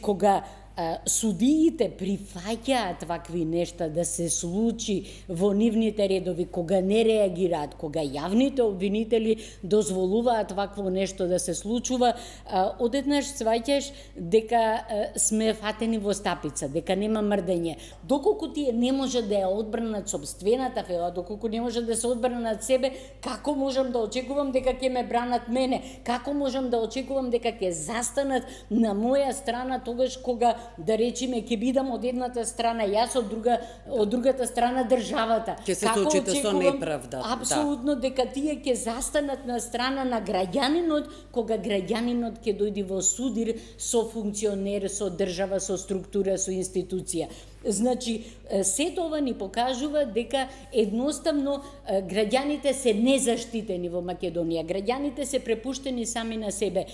Кога судиите прифаќаат вакви нешта да се случи во нивните редови, кога не реагираат, кога јавните обвинители дозволуваат вакво нешто да се случува, одеднаш сваќаш дека сме фатени во стапица, дека нема мрдење. Доколку тие не може да ја одбранат собствената фела, доколку не може да се одбранат себе, како можам да очекувам дека ќе ме бранат мене? Како можам да очекувам дека ќе застанат на моја страна тогаш кога да речеме ќе бидам од едната страна јас од друга од другата страна државата. Ќе се соочите со неправда. Да. Апсолутно да. дека тие ќе застанат на страна на граѓанинот кога граѓанинот ќе дојде во судир со функционер, со држава, со структура, со институција. Значи, сето ова ни покажува дека едноставно граѓаните се незаштитени во Македонија. Граѓаните се препуштени сами на себе.